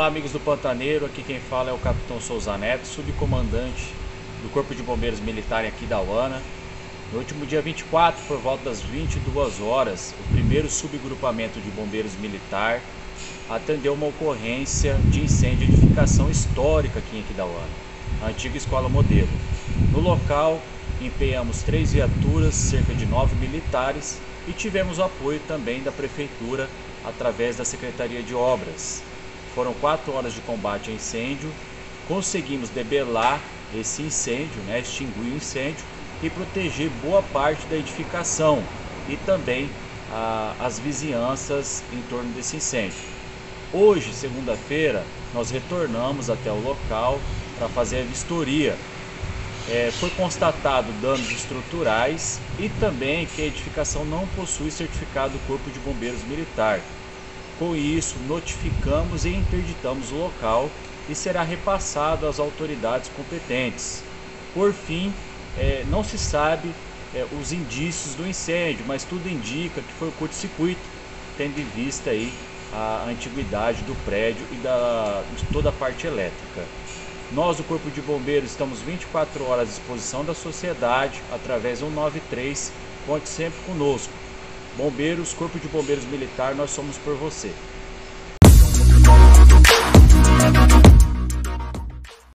Olá amigos do Pantaneiro, aqui quem fala é o Capitão Souza Neto, subcomandante do Corpo de Bombeiros Militar aqui da UANA. No último dia 24, por volta das 22 horas, o primeiro subgrupamento de bombeiros militar atendeu uma ocorrência de incêndio de edificação histórica aqui em Aquidauana, a antiga escola modelo. No local, empenhamos três viaturas, cerca de nove militares e tivemos o apoio também da Prefeitura através da Secretaria de Obras. Foram quatro horas de combate a incêndio, conseguimos debelar esse incêndio, né, extinguir o incêndio e proteger boa parte da edificação e também a, as vizinhanças em torno desse incêndio. Hoje, segunda-feira, nós retornamos até o local para fazer a vistoria é, foi constatado danos estruturais e também que a edificação não possui certificado do Corpo de Bombeiros Militar. Com isso, notificamos e interditamos o local e será repassado às autoridades competentes. Por fim, é, não se sabe é, os indícios do incêndio, mas tudo indica que foi o curto-circuito, tendo em vista aí a antiguidade do prédio e da, de toda a parte elétrica. Nós, do Corpo de Bombeiros, estamos 24 horas à disposição da sociedade através do 193. Conte sempre conosco. Bombeiros, Corpo de Bombeiros Militar, nós somos por você.